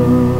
love.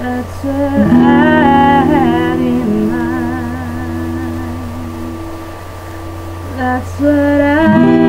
That's what I had in mind. That's what I.